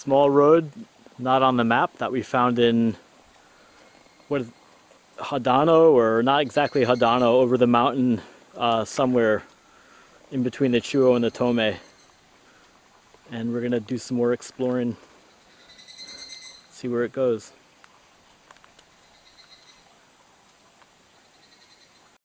small road not on the map that we found in what is Hadano or not exactly Hadano over the mountain uh, somewhere in between the Chuo and the Tomei. And we're gonna do some more exploring see where it goes.